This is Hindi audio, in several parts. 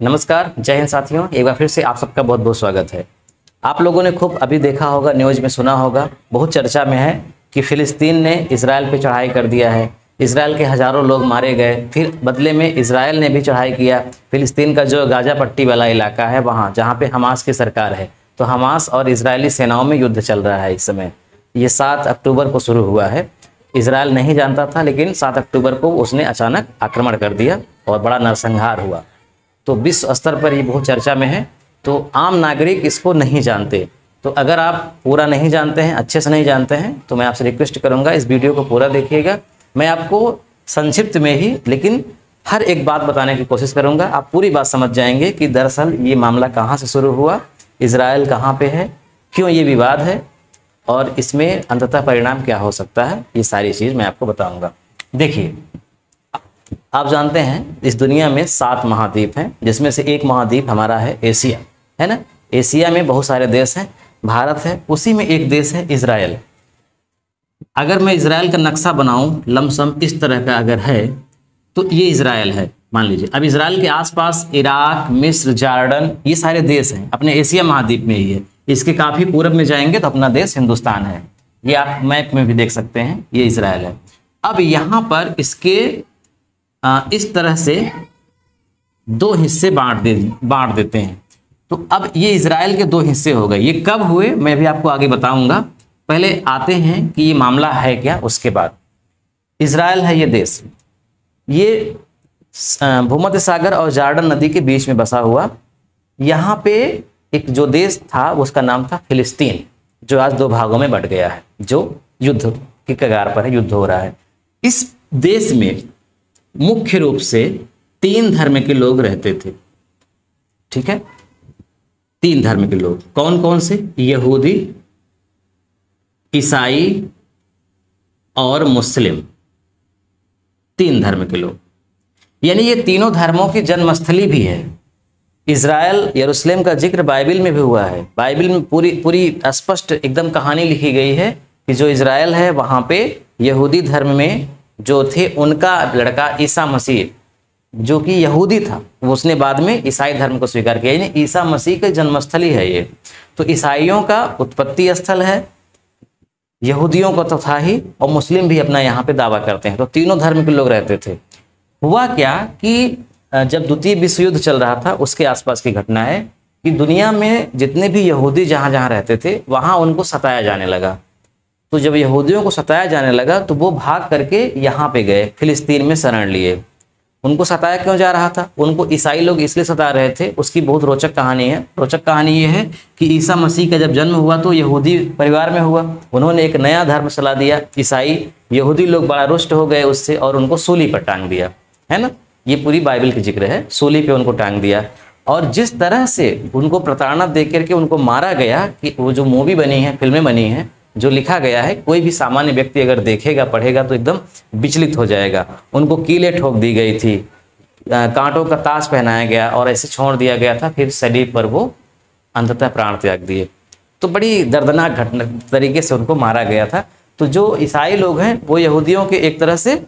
नमस्कार, जय हिंद साथियों। एक बार फिर से आप सबका बहुत बहुत स्वागत है। आप लोगों ने खूब अभी देखा होगा, न्यूज़ में सुना होगा, बहुत चर्चा में है कि फिलिस्तीन ने इसराइल पे चढ़ाई कर दिया है। इसराइल के हज़ारों लोग मारे गए, फिर बदले में इसराइल ने भी चढ़ाई किया। फिलिस्तीन का जो गाजा पट्टी वाला इलाका है वहाँ, जहाँ पे हमास की सरकार है। तो हमास और इसराइली सेनाओं में युद्ध चल रहा है इस समय। ये सात अक्टूबर को शुरू हुआ है। इसराइल नहीं जानता था, लेकिन सात अक्टूबर को उसने अचानक आक्रमण कर दिया और बड़ा नरसंहार हुआ। तो विश्व स्तर पर ये बहुत चर्चा में है। तो आम नागरिक इसको नहीं जानते। तो अगर आप पूरा नहीं जानते हैं, अच्छे से नहीं जानते हैं तो मैं आपसे रिक्वेस्ट करूँगा इस वीडियो को पूरा देखिएगा। मैं आपको संक्षिप्त में ही, लेकिन हर एक बात बताने की कोशिश करूँगा। आप पूरी बात समझ जाएँगे कि दरअसल ये मामला कहाँ से शुरू हुआ इसराइल कहाँ पे है, क्यों ये विवाद है, और इसमें अंततः परिणाम क्या हो सकता है, ये सारी चीज़ मैं आपको बताऊँगा। देखिए आप जानते हैं, इस दुनिया में सात महाद्वीप हैं, जिसमें से एक महाद्वीप हमारा है एशिया, है ना? एशिया में बहुत सारे देश हैं, भारत है, उसी में एक देश है इसराइल अगर मैं इसराइल का नक्शा बनाऊँ, लमसम इस तरह का अगर है तो ये इसराइल है, मान लीजिए। अब इसराइल के आसपास इराक, मिस्र, जार्डन, ये सारे देश हैं, अपने एशिया महाद्वीप में ही है। इसके काफ़ी पूरब में जाएँगे तो अपना देश हिंदुस्तान है। ये आप मैप में भी देख सकते हैं, ये इसराइल है। अब यहाँ पर इसके इस तरह से दो हिस्से बांट दे, बांट देते हैं। तो अब ये इसराइल के दो हिस्से हो गए। ये कब हुए, मैं भी आपको आगे बताऊँगा। पहले आते हैं कि ये मामला है क्या, उसके बाद। इसराइल है ये देश। ये भूमध्य सागर और जार्डन नदी के बीच में बसा हुआ। यहाँ पे एक जो देश था उसका नाम था फिलिस्तीन, जो आज दो भागों में बट गया है, जो युद्ध की कगार पर है, युद्ध हो रहा है। इस देश में मुख्य रूप से तीन धर्म के लोग रहते थे। ठीक है? तीन धर्म के लोग। कौन कौन से? यहूदी, ईसाई और मुस्लिम। तीन धर्म के लोग। यानी ये तीनों धर्मों की जन्मस्थली भी है। इसराइल यरूशलेम का ज़िक्र बाइबल में भी हुआ है। बाइबल में पूरी पूरी स्पष्ट एकदम कहानी लिखी गई है कि जो इसराइल है, वहाँ पे यहूदी धर्म में जो थे उनका लड़का ईसा मसीह, जो कि यहूदी था उसने बाद में ईसाई धर्म को स्वीकार किया। यानी ईसा मसीह का जन्मस्थली है ये। तो ईसाइयों का उत्पत्ति स्थल है, यहूदियों का तो था ही, और मुस्लिम भी अपना यहाँ पे दावा करते हैं। तो तीनों धर्म के लोग रहते थे। हुआ क्या कि जब द्वितीय विश्व युद्ध चल रहा था, उसके आसपास की घटना है कि दुनिया में जितने भी यहूदी जहाँ जहाँ रहते थे, वहाँ उनको सताया जाने लगा। तो जब यहूदियों को सताया जाने लगा तो वो भाग करके यहाँ पे गए, फिलिस्तीन में शरण लिए। उनको सताया क्यों जा रहा था? उनको ईसाई लोग इसलिए सता रहे थे, उसकी बहुत रोचक कहानी है। रोचक कहानी ये है कि ईसा मसीह का जब जन्म हुआ तो यहूदी परिवार में हुआ। उन्होंने एक नया धर्म चला दिया, ईसाई। यहूदी लोग बड़ा रुष्ट हो गए उससे और उनको सूली पर टांग दिया। है ना? ये पूरी बाइबल की ज़िक्र है। सूली पे उनको टांग दिया। और जिस तरह से उनको प्रताड़ना दे करके उनको मारा गया कि वो जो मूवी बनी है, फ़िल्में बनी हैं जो लिखा गया है, कोई भी सामान्य व्यक्ति अगर देखेगा, पढ़ेगा तो एकदम विचलित हो जाएगा। उनको कीले ठोक दी गई थी कांटों का ताश पहनाया गया और ऐसे छोड़ दिया गया था, फिर शरीर पर वो अंततः प्राण त्याग दिए। तो बड़ी दर्दनाक घटना, तरीके से उनको मारा गया था। तो जो ईसाई लोग हैं, वो यहूदियों के एक तरह से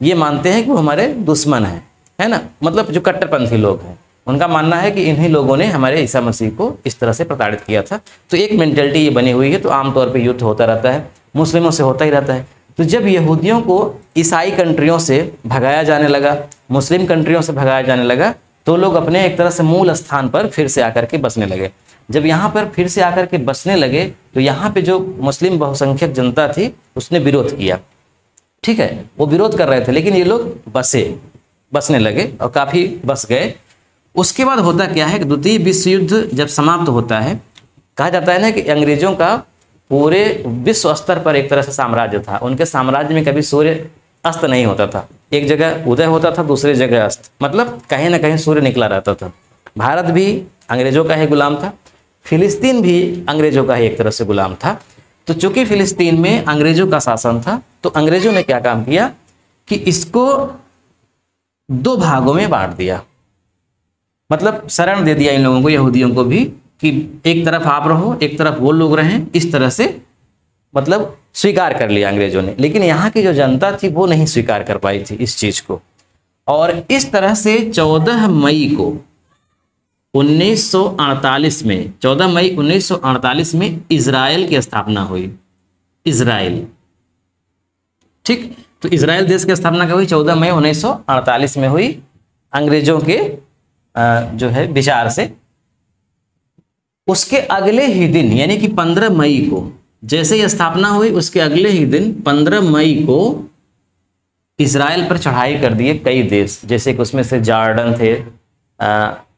ये मानते हैं कि वो हमारे दुश्मन हैं, है ना? मतलब जो कट्टरपंथी लोग हैं। उनका मानना है कि इन्हीं लोगों ने हमारे ईसा मसीह को इस तरह से प्रताड़ित किया था। तो एक मेंटेलिटी ये बनी हुई है तो आमतौर पर युद्ध होता रहता है, मुस्लिमों से होता ही रहता है। तो जब यहूदियों को ईसाई कंट्रियों से भगाया जाने लगा, मुस्लिम कंट्रियों से भगाया जाने लगा तो लोग अपने एक तरह से मूल स्थान पर फिर से आकर के बसने लगे। जब यहाँ पर फिर से आकर के बसने लगे तो यहाँ पे जो मुस्लिम बहुसंख्यक जनता थी, उसने विरोध किया। ठीक है, वो विरोध कर रहे थे, लेकिन ये लोग बसे, बसने लगे और काफ़ी बस गए। उसके बाद होता क्या है द्वितीय विश्व युद्ध जब समाप्त होता है, कहा जाता है ना कि अंग्रेज़ों का पूरे विश्व स्तर पर एक तरह से साम्राज्य था। उनके साम्राज्य में कभी सूर्य अस्त नहीं होता था। एक जगह उदय होता था, दूसरी जगह अस्त। मतलब कहीं ना कहीं सूर्य निकला रहता था। भारत भी अंग्रेज़ों का ही गुलाम था, फिलिस्तीन भी अंग्रेज़ों का ही एक तरह से गुलाम था। तो चूँकि फिलिस्तीन में अंग्रेज़ों का शासन था तो अंग्रेज़ों ने क्या काम किया कि इसको दो भागों में बांट दिया। मतलब शरण दे दिया इन लोगों को, यहूदियों को भी, कि एक तरफ़ आप रहो, एक तरफ़ वो लोग रहें, इस तरह से मतलब स्वीकार कर लिया अंग्रेज़ों ने। लेकिन यहाँ की जो जनता थी, वो नहीं स्वीकार कर पाई थी इस चीज़ को। और इस तरह से 14 मई को 1948 में 14 मई 1948 में इसराइल की स्थापना हुई। इसराइल ठीक? तो इसराइल देश की स्थापना कब हुई? 14 मई 1948 में हुई। अंग्रेज़ों के जो है विचार से, उसके अगले ही दिन, यानी कि 15 मई को, जैसे ही स्थापना हुई, उसके अगले ही दिन 15 मई को इसराइल पर चढ़ाई कर दिए कई देश। जैसे कि उसमें से जार्डन थे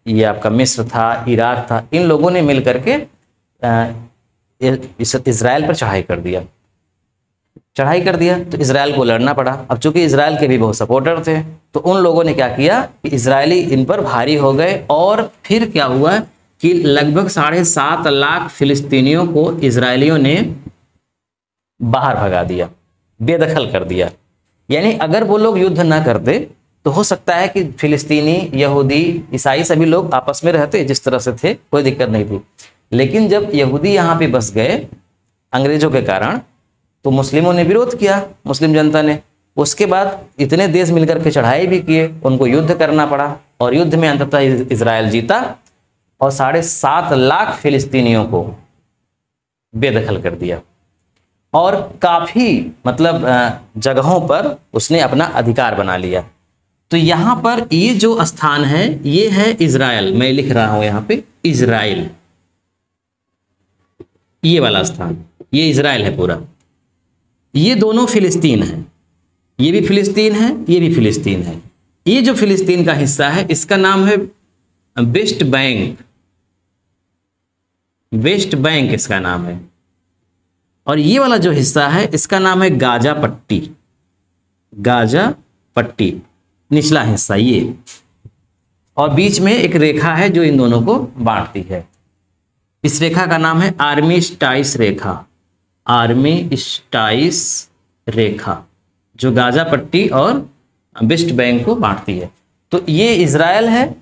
ये आपका मिस्र था, इराक था, इन लोगों ने मिल करके इसराइल पर चढ़ाई कर दिया। चढ़ाई कर दिया तो इसराइल को लड़ना पड़ा। अब चूँकि इसराइल के भी बहुत सपोर्टर थे तो उन लोगों ने क्या किया कि इसराइली इन पर भारी हो गए और फिर क्या हुआ कि लगभग साढ़े सात लाख फिलिस्तीनियों को इसराइलियों ने बाहर भगा दिया, बेदखल कर दिया। यानी अगर वो लोग युद्ध ना करते तो हो सकता है कि फिलिस्तीनी, यहूदी, ईसाई सभी लोग आपस में रहते, जिस तरह से थे, कोई दिक्कत नहीं थी। लेकिन जब यहूदी यहाँ पे बस गए, अंग्रेज़ों के कारण तो मुस्लिमों ने विरोध किया, मुस्लिम जनता ने। उसके बाद इतने देश मिलकर के चढ़ाई भी किए, उनको युद्ध करना पड़ा और युद्ध में अंततः इसराइल जीता और साढ़े सात लाख फिलिस्तीनियों को बेदखल कर दिया। और काफ़ी मतलब जगहों पर उसने अपना अधिकार बना लिया। तो यहाँ पर ये जो स्थान है, ये है इज़राइल मैं लिख रहा हूँ यहाँ पे, इसराइल। ये वाला स्थान, ये इसराइल है पूरा। ये दोनों फिलिस्तीन हैं। ये भी फिलिस्तीन है, ये भी फिलिस्तीन है। ये जो फिलिस्तीन का हिस्सा है, इसका नाम है वेस्ट बैंक। वेस्ट बैंक इसका नाम है। और ये वाला जो हिस्सा है, इसका नाम है गाजा पट्टी। गाजा पट्टी, निचला हिस्सा ये। और बीच में एक रेखा है जो इन दोनों को बांटती है। इस रेखा का नाम है आर्मी स्टाइस रेखा। आर्मी स्टाइस रेखा, जो गाजा पट्टी और वेस्ट बैंक को बांटती है। तो ये इसराइल है,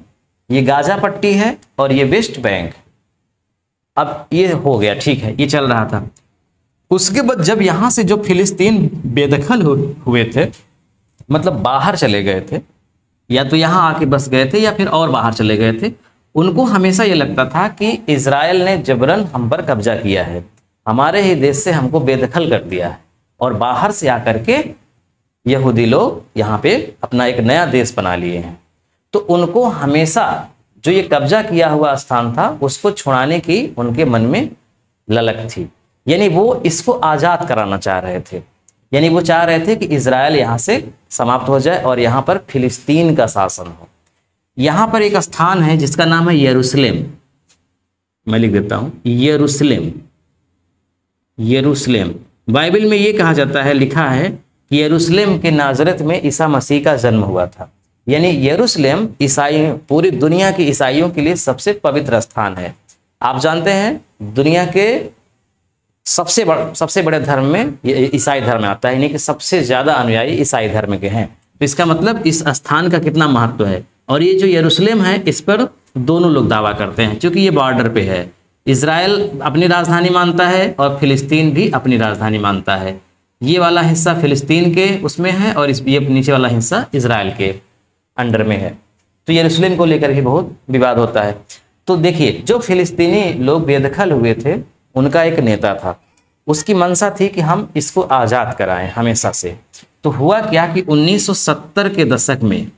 ये गाजा पट्टी है और ये वेस्ट बैंक। अब ये हो गया, ठीक है, ये चल रहा था। उसके बाद जब यहाँ से जो फिलिस्तीन बेदखल हुए थे मतलब बाहर चले गए थे, या तो यहाँ आके बस गए थे या फिर और बाहर चले गए थे, उनको हमेशा ये लगता था कि इसराइल ने जबरन हम पर कब्जा किया है। हमारे ही देश से हमको बेदखल कर दिया है। और बाहर से आकर के यहूदी लोग यहाँ पे अपना एक नया देश बना लिए हैं। तो उनको हमेशा जो ये कब्जा किया हुआ स्थान था, उसको छुड़ाने की उनके मन में ललक थी। यानी वो इसको आज़ाद कराना चाह रहे थे। यानी वो चाह रहे थे कि इसराइल यहाँ से समाप्त हो जाए और यहाँ पर फिलिस्तीन का शासन हो। यहाँ पर एक स्थान है जिसका नाम है यरूशलेम। मैं लिख देता हूँ, यरूशलेम। यरूशलेम। बाइबल में ये कहा जाता है, लिखा है कि यरूशलेम के नाजरत में ईसा मसीह का जन्म हुआ था। यानी यरूशलेम ईसाई, पूरी दुनिया के ईसाइयों के लिए सबसे पवित्र स्थान है। आप जानते हैं, दुनिया के सबसे बड़, सबसे बड़े धर्म में ईसाई धर्म आता है, यानी कि सबसे ज़्यादा अनुयायी ईसाई धर्म के हैं। तो इसका मतलब इस स्थान का कितना महत्व है? और ये जो यरूशलेम है, इस पर दोनों लोग दावा करते हैं, क्योंकि ये बॉर्डर पे है। इसराइल अपनी राजधानी मानता है और फिलिस्तीन भी अपनी राजधानी मानता है। ये वाला हिस्सा फिलिस्तीन के उसमें है और इस, ये नीचे वाला हिस्सा इसराइल के अंडर में है। तो यरूशलेम को लेकर भी बहुत विवाद होता है। तो देखिए, जो फिलिस्तीनी लोग बेदखल हुए थे, उनका एक नेता था। उसकी मंशा थी कि हम इसको आज़ाद कराएँ हमेशा से। तो हुआ क्या कि 1970 के दशक में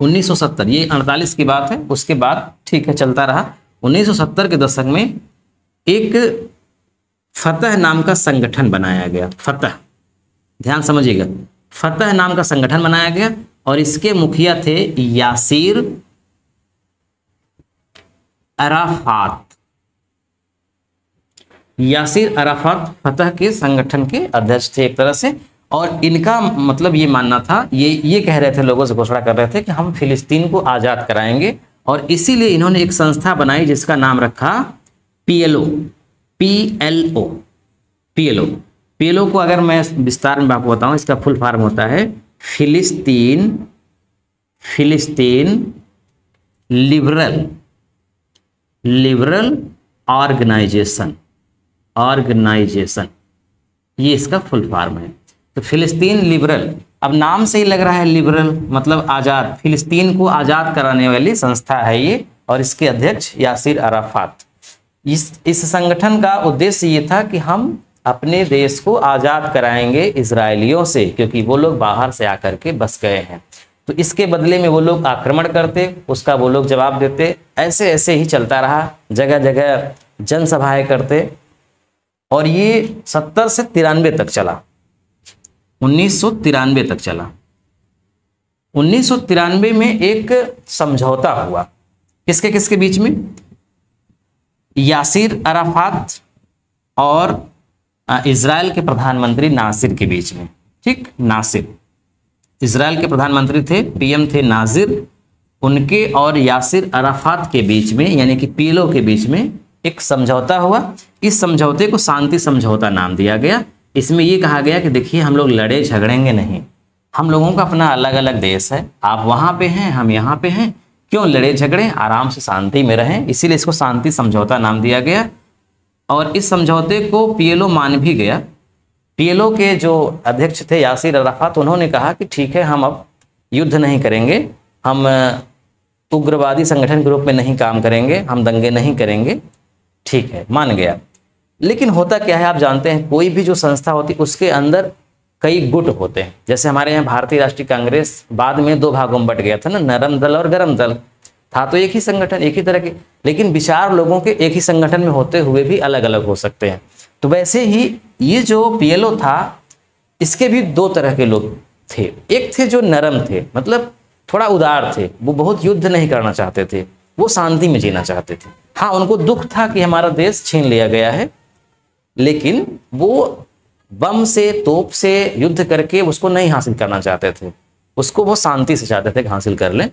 1970 ये 48 की बात है, उसके बाद ठीक है, चलता रहा। 1970 के दशक में एक फतह नाम का संगठन बनाया गया। फतह। ध्यान समझिएगा। फतह नाम का संगठन बनाया गया और इसके मुखिया थे यासीर अराफात। यासिर अराफात फतह के संगठन के अध्यक्ष थे एक तरह से। और इनका मतलब ये मानना था, ये ये कह रहे थे, लोगों से घोषणा कर रहे थे कि हम फिलिस्तीन को आज़ाद कराएँगे। और इसीलिए इन्होंने एक संस्था बनाई जिसका नाम रखा पीएलओ पीएलओ पीएलओ। पीएलओ को अगर मैं विस्तार में आपको बताऊँ, इसका फुल फॉर्म होता है फिलिस्तीन फिलिस्तीन लिबरल लिबरल ऑर्गेनाइजेशन ऑर्गेनाइजेशन। ये इसका फुल फॉर्म है। तो फिलिस्तीन लिबरल अब नाम से ही लग रहा है लिबरल मतलब आज़ाद। फिलिस्तीन को आज़ाद कराने वाली संस्था है ये, और इसके अध्यक्ष यासिर अराफात। इस इस संगठन का उद्देश्य ये था कि हम अपने देश को आज़ाद कराएँगे इसराइलियों से, क्योंकि वो लोग बाहर से आकर के बस गए हैं। तो इसके बदले में वो लोग आक्रमण करते, उसका वो लोग जवाब देते। ऐसे ऐसे ही चलता रहा जगह जगह जनसभाएँ करते, और ये सत्तर से तिरानवे तक चला। उन्नीस सौ तिरानवे तक चला। उन्नीस सौ तिरानवे में एक समझौता हुआ। किसके किसके बीच में? यासिर अराफात और इसराइल के प्रधानमंत्री नासिर के बीच में। ठीक? नासिर। इसराइल के प्रधानमंत्री थे, पीएम थे नाजिर उनके और यासिर अराफात के बीच में, यानी कि पीलो के बीच में एक समझौता हुआ। इस समझौते को शांति समझौता नाम दिया गया। इसमें ये कहा गया कि देखिए, हम लोग लड़े झगड़ेंगे नहीं। हम लोगों का अपना अलग अलग देश है। आप वहाँ पे हैं, हम यहाँ पे हैं। क्यों लड़े झगड़े? आराम से शांति में रहें। इसीलिए इसको शांति समझौता नाम दिया गया। और इस समझौते को पीएलओ मान भी गया। पीएलओ के जो अध्यक्ष थे यासिर अराफात, उन्होंने कहा कि ठीक है, हम अब युद्ध नहीं करेंगे। हम उग्रवादी संगठन के रूप में नहीं काम करेंगे। हम दंगे नहीं करेंगे। ठीक है, मान गया। लेकिन होता क्या है, आप जानते हैं, कोई भी जो संस्था होती, उसके अंदर कई गुट होते हैं। जैसे हमारे यहाँ भारतीय राष्ट्रीय कांग्रेस बाद में दो भागों में बट गया था ना, नरम दल और गरम दल। था तो एक ही संगठन, एक ही तरह के, लेकिन विचार लोगों के एक ही संगठन में होते हुए भी अलग अलग हो सकते हैं। तो वैसे ही ये जो पीएलओ था, इसके भी दो तरह के लोग थे। एक थे जो नरम थे मतलब थोड़ा उदार थे, वो बहुत युद्ध नहीं करना चाहते थे, वो शांति में जीना चाहते थे। हाँ उनको दुख था कि हमारा देश छीन लिया गया है लेकिन वो बम से, तोप से युद्ध करके उसको नहीं हासिल करना चाहते थे। उसको वो शांति से चाहते थे कि हासिल कर लें।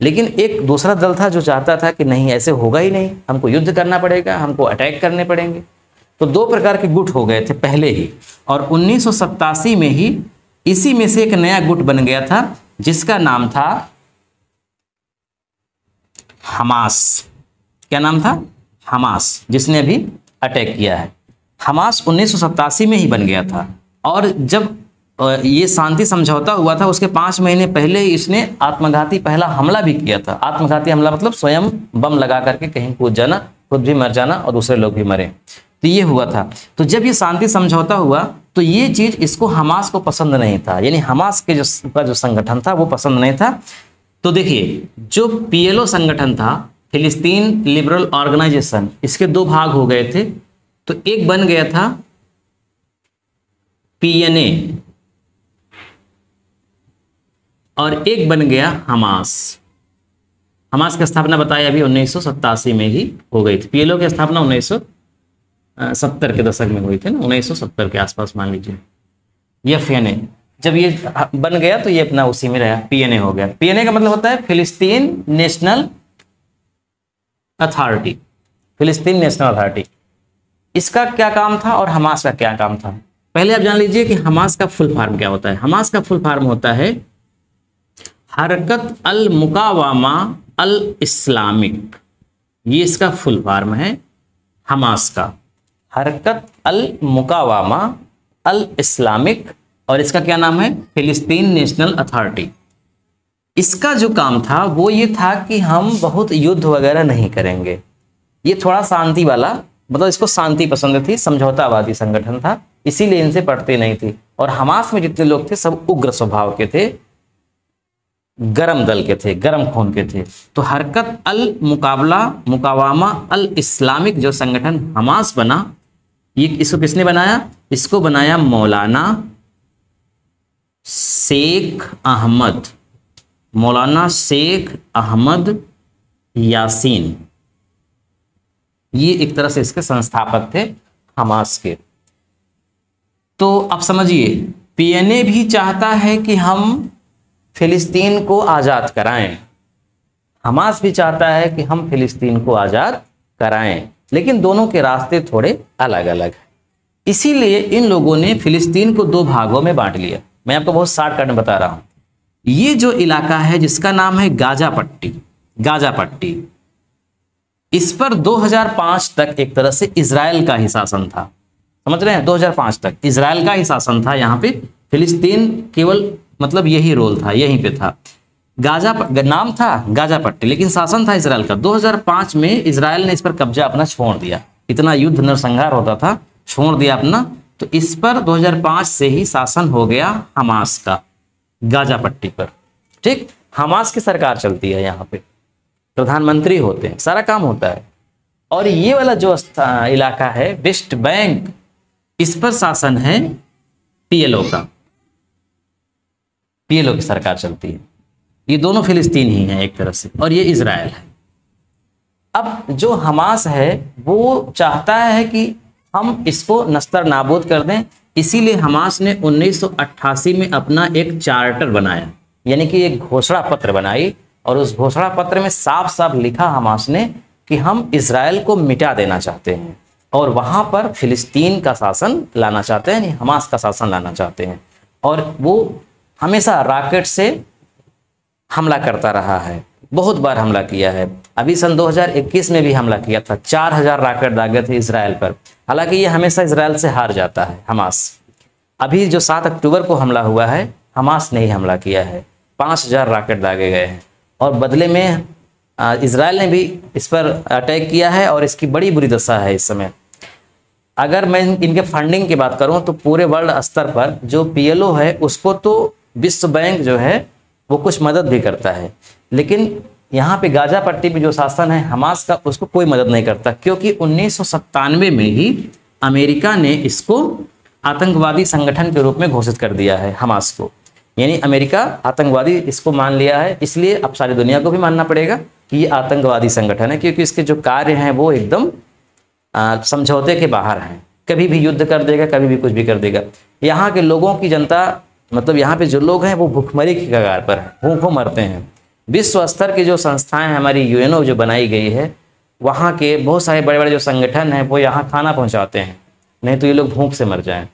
लेकिन एक दूसरा दल था जो चाहता था कि नहीं, ऐसे होगा ही नहीं। हमको युद्ध करना पड़ेगा, हमको अटैक करने पड़ेंगे। तो दो प्रकार के गुट हो गए थे पहले ही। और उन्नीस सौ सतासी में ही इसी में से एक नया गुट बन गया था, जिसका नाम था हमास। क्या नाम था? हमास, जिसने अभी अटैक किया है। हमास उन्नीस सौ सतासी में ही बन गया था। और जब ये शांति समझौता हुआ था, उसके पाँच महीने पहले इसने आत्मघाती पहला हमला भी किया था। आत्मघाती हमला मतलब स्वयं बम लगा करके कहीं कूद जाना, खुद भी मर जाना और दूसरे लोग भी मरे। तो ये हुआ था। तो जब ये शांति समझौता हुआ तो ये चीज़ इसको हमास को पसंद नहीं था। यानी हमास के जो, का जो संगठन था, वो पसंद नहीं था। तो देखिए, जो पीएलओ संगठन था, फिलिस्तीन लिबरल ऑर्गेनाइजेशन, इसके दो भाग हो गए थे। तो एक बन गया था पीएनए और एक बन गया हमास हमास की स्थापना बताया अभी उन्नीस सौ सतासी में ही हो गई थी। पीएलओ की स्थापना उन्नीस सत्तर के दशक में हुई थी ना, उन्नीस सत्तर के आसपास मान लीजिए। एफ़ एन जब ये बन गया तो ये अपना उसी में रहा पीएनए हो गया। पीएनए का मतलब होता है फिलिस्तीन नेशनल अथॉरिटी। फिलिस्तीन नेशनल अथॉरिटी। इसका क्या काम था और हमास का क्या काम था? पहले आप जान लीजिए कि हमास का फुल फार्म क्या होता है। हमास का फुल फार्म होता है हरकत अल मुकावामा अल इस्लामिक। ये इसका फुल फार्म है हमास का। हरकत अल मुकावामा अल इस्लामिक और इसका क्या नाम है? फिलिस्तीन नेशनल अथॉरिटी। इसका जो काम था, वो ये था कि हम बहुत युद्ध वगैरह नहीं करेंगे। ये थोड़ा शांति वाला मतलब इसको शांति पसंद थी, समझौतावादी संगठन था, इसीलिए इनसे पढ़ते नहीं थे। और हमास में जितने लोग थे, सब उग्र स्वभाव के थे, गरम दल के थे, गरम खून के थे। तो हरकत अल मुकाबला, मुकावामा, अल इस्लामिक जो संगठन हमास बना, ये इसको किसने बनाया? इसको बनाया मौलाना शेख अहमद, मौलाना शेख अहमद यासीन। ये एक तरह से इसके संस्थापक थे हमास के। तो अब समझिए, पीएनए भी चाहता है कि हम फिलिस्तीन को आज़ाद कराएँ। हमास भी चाहता है कि हम फिलिस्तीन को आज़ाद कराएँ, लेकिन दोनों के रास्ते थोड़े अलग अलग हैं। इसीलिए इन लोगों ने फिलिस्तीन को दो भागों में बांट लिया। मैं आपको बहुत शार्टकट में बता रहा हूँ। ये जो इलाका है, जिसका नाम है गाजा पट्टी गाजा पट्टी इस पर 2005 तक एक तरह से इसराइल का ही शासन था। समझ रहे हैं? 2005 तक। इसराइल का ही शासन था यहाँ पे। फिलिस्तीन केवल मतलब यही रोल था, यहीं पे था। गाजा नाम था गाजा पट्टी, लेकिन शासन था इसराइल का। 2005 में इसराइल ने इस पर कब्जा अपना छोड़ दिया। इतना युद्ध नरसंहार होता था, छोड़ दिया अपना। तो इस पर 2005 से ही शासन हो गया हमास का, गाजा पट्टी पर। ठीक? हमास की सरकार चलती है यहाँ पे। प्रधानमंत्री होते हैं, सारा काम होता है। और ये वाला जो इलाका है, वेस्ट बैंक, इस पर शासन है पीएलओ का। पीएलओ की सरकार चलती है। ये दोनों फिलिस्तीन ही हैं एक तरह से, और ये इसराइल है। अब जो हमास है, वो चाहता है कि हम इसको नस्तर नाबूद कर दें, इसीलिए हमास ने 1988 में अपना एक चार्टर बनाया, यानी कि एक घोषणा पत्र बनाई और उस घोषणा पत्र में साफ़ साफ़ लिखा हमास ने कि हम इसराइल को मिटा देना चाहते हैं और वहाँ पर फिलिस्तीन का शासन लाना चाहते हैं हमास का शासन लाना चाहते हैं। और वो हमेशा रॉकेट से हमला करता रहा है। बहुत बार हमला किया है। अभी सन 2021 में भी हमला किया था। 4000 रॉकेट दागे थे इसराइल पर। हालाँकि ये हमेशा इसराइल से हार जाता है, हमास। अभी जो सात अक्टूबर को हमला हुआ है, हमास ने ही हमला किया है। पाँच हज़ार रॉकेट दागे गए हैं। और बदले में इसराइल ने भी इस पर अटैक किया है और इसकी बड़ी बुरी दशा है इस समय। अगर मैं इनके फंडिंग की बात करूँ तो पूरे वर्ल्ड स्तर पर जो पीएलओ है, उसको तो विश्व बैंक जो है, वो कुछ मदद भी करता है। लेकिन यहाँ पे गाजा पट्टी में जो शासन है, हमास का, उसको कोई मदद नहीं करता, क्योंकि उन्नीस सौ सत्तानवे में ही अमेरिका ने इसको आतंकवादी संगठन के रूप में घोषित कर दिया है, हमास को। यानी अमेरिका आतंकवादी इसको मान लिया है, इसलिए अब सारी दुनिया को भी मानना पड़ेगा कि ये आतंकवादी संगठन है, क्योंकि इसके जो कार्य हैं वो एकदम समझौते के बाहर हैं। कभी भी युद्ध कर देगा, कभी भी कुछ भी कर देगा। यहाँ के लोगों की जनता मतलब यहाँ पे जो लोग हैं, वो भूखमरी की कगार पर हैं, भूखों मरते हैं। विश्व स्तर की जो संस्थाएँ हमारी यूएनओ जो बनाई गई है, वहाँ के बहुत सारे बड़े बड़े जो संगठन हैं, वो यहाँ खाना पहुँचाते हैं। नहीं तो ये लोग भूख से मर जाएँ।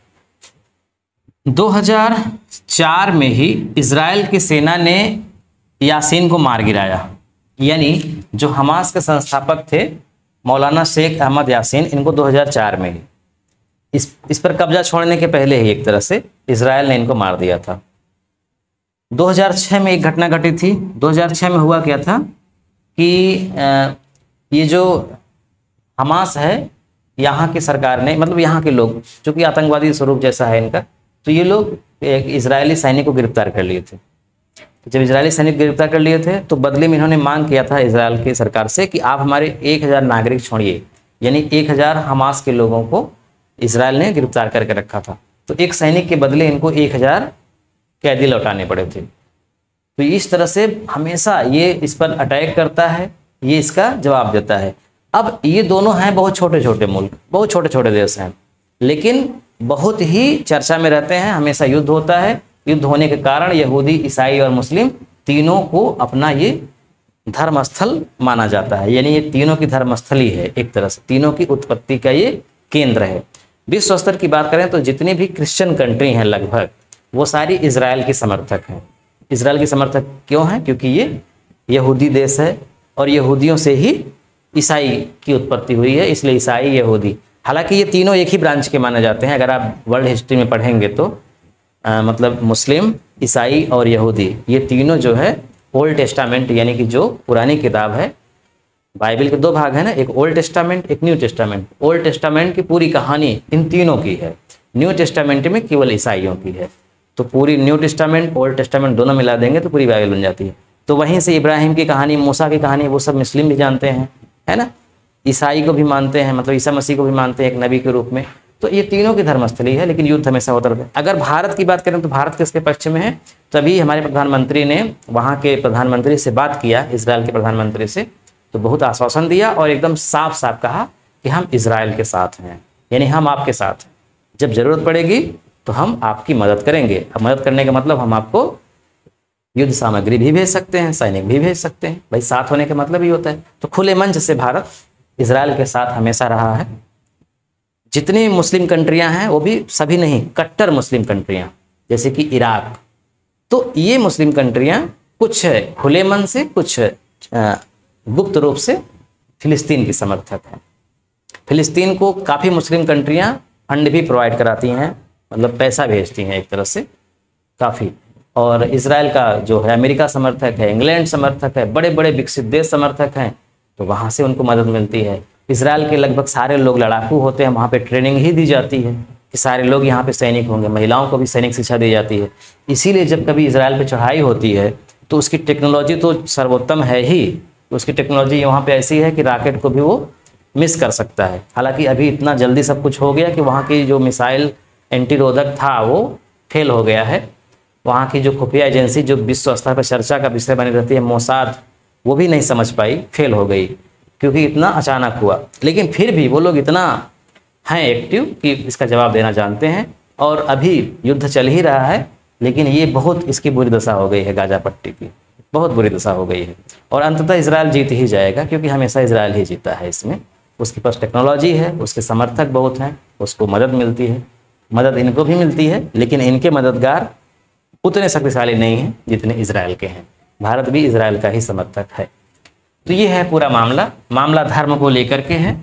2004 में ही इसराइल की सेना ने यासीन को मार गिराया। यानी जो हमास के संस्थापक थे, मौलाना शेख अहमद यासीन, इनको 2004 में ही। इस इस पर कब्जा छोड़ने के पहले ही एक तरह से इसराइल ने इनको मार दिया था। 2006 में एक घटना घटी थी। 2006 में हुआ क्या था कि ये जो हमास है, यहाँ की सरकार ने मतलब यहाँ के लोग चूँकि आतंकवादी स्वरूप जैसा है इनका तो ये लोग एक इसराइली सैनिक को गिरफ़्तार कर लिए थे। तो जब इसराइली सैनिक गिरफ़्तार कर लिए थे तो बदले में इन्होंने मांग किया था इसराइल की सरकार से कि आप हमारे एक हज़ार नागरिक छोड़िए, यानी एक हज़ार हमास के लोगों को इसराइल ने गिरफ़्तार करके रखा था। तो एक सैनिक के बदले इनको एक हज़ार कैदी लौटाने पड़े थे। तो इस तरह से हमेशा ये इस पर अटैक करता है, ये इसका जवाब देता है। अब ये दोनों हैं बहुत छोटे छोटे मुल्क, बहुत छोटे छोटे देश हैं, लेकिन बहुत ही चर्चा में रहते हैं, हमेशा युद्ध होता है। युद्ध होने के कारण यहूदी, ईसाई और मुस्लिम तीनों को अपना ये धर्मस्थल माना जाता है। यानी ये तीनों की धर्मस्थल ही एक तरह से। तीनों की उत्पत्ति का ये केंद्र है। विश्व स्तर की बात करें तो जितनी भी क्रिश्चियन कंट्री हैं लगभग, वो सारी इसराइल की समर्थक हैं। इसराइल की समर्थक क्यों हैं? क्योंकि ये यहूदी देश है और यहूदियों से ही ईसाई की उत्पत्ति हुई है, इसलिए ईसाई, यहूदी। हालाँकि ये तीनों एक ही ब्रांच के माने जाते हैं। अगर आप वर्ल्ड हिस्ट्री में पढ़ेंगे तो आ, मतलब मुस्लिम ईसाई और यहूदी ये तीनों जो है ओल्ड टेस्टामेंट यानी कि जो पुरानी किताब है बाइबल के दो भाग है ना एक ओल्ड टेस्टामेंट एक न्यू टेस्टामेंट ओल्ड टेस्टामेंट की पूरी कहानी इन तीनों की है। न्यू टेस्टामेंट में केवल ईसाइयों की है। तो पूरी न्यू टेस्टामेंट ओल्ड टेस्टामेंट दोनों मिला देंगे तो पूरी बाइबल बन जाती है। तो वहीं से इब्राहिम की कहानी मूसा की कहानी वो सब मुस्लिम भी जानते हैं है ना? ईसाई को भी मानते हैं मतलब ईसा मसीह को भी मानते हैं एक नबी के रूप में। तो ये तीनों की धर्मस्थली है, लेकिन युद्ध हमेशा होता रहता है। अगर भारत की बात करें तो भारत किसके पक्ष में है। तभी हमारे प्रधानमंत्री ने वहाँ के प्रधानमंत्री से बात किया, इसराइल के प्रधानमंत्री से। तो बहुत आश्वासन दिया और एकदम साफ़ साफ़ कहा कि हम इसराइल के साथ हैं, यानी हम आपके साथ हैं। जब ज़रूरत पड़ेगी तो हम आपकी मदद करेंगे। अब मदद करने का मतलब हम आपको युद्ध सामग्री भी भेज सकते हैं, सैनिक भी भेज सकते हैं। भाई साथ होने का मतलब ही होता है। तो खुले मंच से भारत इसराइल के साथ हमेशा रहा है। जितनी मुस्लिम कंट्रियाँ हैं, वो भी सभी नहीं, कट्टर मुस्लिम कंट्रियाँ, जैसे कि इराक। तो ये मुस्लिम कंट्रियाँ कुछ है खुले मन से, कुछ गुप्त रूप से फिलिस्तीन की समर्थक हैं। फिलिस्तीन को काफ़ी मुस्लिम कंट्रियाँ फंड भी प्रोवाइड कराती हैं मतलब पैसा भेजती हैं एक तरह से, काफ़ी। और इसराइल का जो है, अमेरिका समर्थक है, इंग्लैंड समर्थक है बड़े बड़े विकसित देश समर्थक हैं तो वहाँ से उनको मदद मिलती है। इसराइल के लगभग सारे लोग लड़ाकू होते हैं, वहाँ पे ट्रेनिंग ही दी जाती है कि सारे लोग यहाँ पे सैनिक होंगे, महिलाओं को भी सैनिक शिक्षा दी जाती है। इसीलिए जब कभी इसराइल पे चढ़ाई होती है तो उसकी टेक्नोलॉजी तो सर्वोत्तम है ही। उसकी टेक्नोलॉजी वहाँ पे ऐसी है कि रॉकेट को भी वो मिस कर सकता है। हालाँकि अभी इतना जल्दी सब कुछ हो गया कि वहाँ की जो मिसाइल एंटीरोधक था, वो फेल हो गया है। वहाँ की जो खुफिया एजेंसी जो विश्व स्तर पर चर्चा का विषय बनी रहती है, मोसाद वो भी नहीं समझ पाई फेल हो गई, क्योंकि इतना अचानक हुआ। लेकिन फिर भी वो लोग इतना हैं एक्टिव कि इसका जवाब देना जानते हैं और अभी युद्ध चल ही रहा है, लेकिन ये बहुत इसकी बुरी दशा हो गई है गाजा पट्टी की। बहुत बुरी दशा हो गई है। और अंततः इसराइल जीत ही जाएगा, क्योंकि हमेशा इसराइल ही जीता है इसमें। उसके पास टेक्नोलॉजी है, उसके समर्थक बहुत हैं, उसको मदद मिलती है। मदद इनको भी मिलती है, लेकिन इनके मददगार उतने शक्तिशाली नहीं हैं जितने इसराइल के हैं। भारत भी इसराइल का ही समर्थक है। तो ये है पूरा मामला। मामला धर्म को लेकर के है,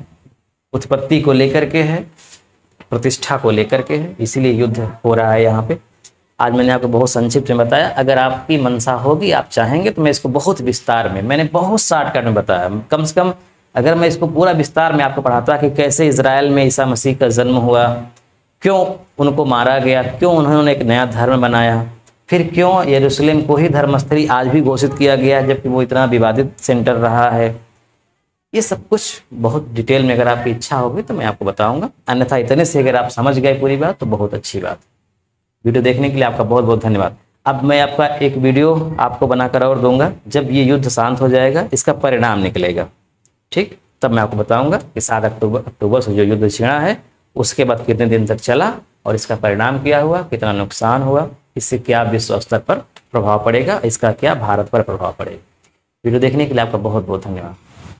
उत्पत्ति को लेकर के है, प्रतिष्ठा को लेकर के है। इसीलिए युद्ध हो रहा है यहाँ पे। आज मैंने आपको बहुत संक्षिप्त में बताया। अगर आपकी मनसा होगी, आप चाहेंगे तो मैं इसको बहुत विस्तार में, मैंने बहुत शॉर्टकट में बताया। कम से कम अगर मैं इसको पूरा विस्तार में आपको पढ़ाता कि कैसे इसराइल में ईसा मसीह का जन्म हुआ, क्यों उनको मारा गया, क्यों उन्होंने एक नया धर्म बनाया फिर क्यों यरूशलेम को ही धर्मस्थली आज भी घोषित किया गया है, जबकि वो इतना विवादित सेंटर रहा है? ये सब कुछ बहुत डिटेल में अगर आपकी इच्छा होगी तो मैं आपको बताऊँगा। अन्यथा इतने से अगर आप समझ गए पूरी बात तो बहुत अच्छी बात वीडियो देखने के लिए आपका बहुत बहुत धन्यवाद। अब मैं आपका एक वीडियो आपको बनाकर और दूँगा। जब ये युद्ध शांत हो जाएगा, इसका परिणाम निकलेगा। ठीक? तब मैं आपको बताऊँगा कि सात अक्टूबर अक्टूबर से जो युद्ध छिड़ा है, उसके बाद कितने दिन तक चला और इसका परिणाम क्या हुआ? कितना नुकसान हुआ? इससे क्या विश्व स्तर पर प्रभाव पड़ेगा? इसका क्या भारत पर प्रभाव पड़ेगा? वीडियो देखने के लिए आपका बहुत बहुत धन्यवाद।